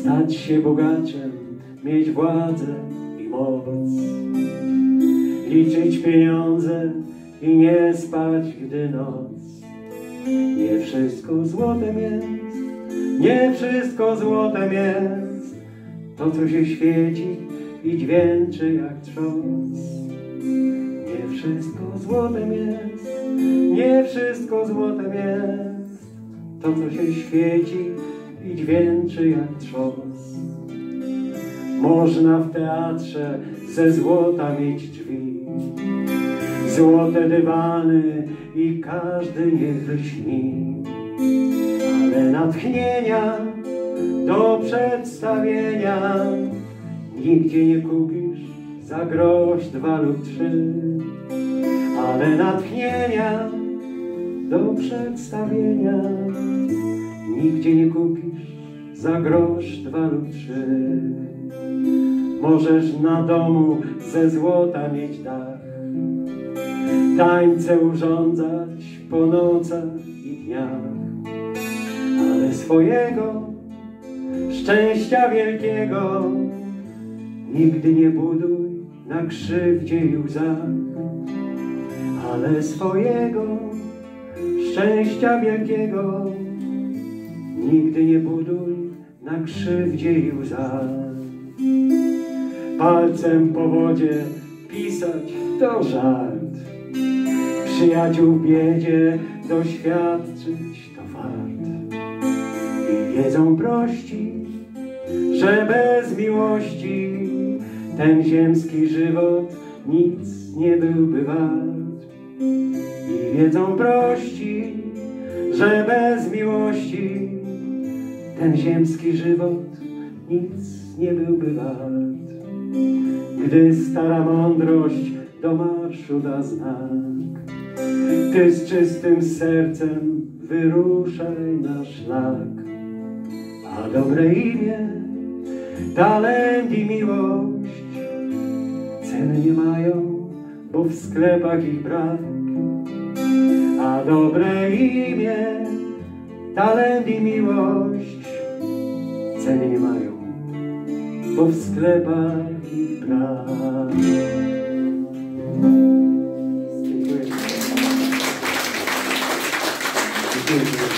stać się bogaczem, mieć władzę i moc, liczyć pieniądze i nie spać, gdy noc. Nie wszystko złotem jest, nie wszystko złotem jest, to co się świeci i dźwięczy jak trząs. Nie wszystko złotem jest, nie wszystko złotem jest, to co się świeci i dźwięczy jak trząs. Można w teatrze ze złota mieć drzwi, złote dywany i każdy niech lśni. Ale natchnienia do przedstawienia nigdzie nie kupisz za grosz dwa lub trzy. Ale natchnienia do przedstawienia nigdzie nie kupisz za grosz dwa lub trzy. Możesz na domu ze złota mieć dach, tańce urządzać po nocach i dniach, ale swojego szczęścia wielkiego nigdy nie buduj na krzywdzie i łzach, ale swojego szczęścia wielkiego nigdy nie buduj na krzywdzie i łzach. Palcem po wodzie pisać to żart, przyjaciół biedzie doświadczyć to wart. I wiedzą prości, że bez miłości ten ziemski żywot nic nie byłby wart. I wiedzą prości, że bez miłości ten ziemski żywot nic nie byłby wart. Gdy stara mądrość do marszu da znak, ty z czystym sercem wyruszaj na szlak. A dobre imię, talent i miłość ceny nie mają, bo w sklepach ich brak. A dobre imię, talent i miłość ceny nie mają, bo w sklepach ich brak. Dziękuję. Dziękuję.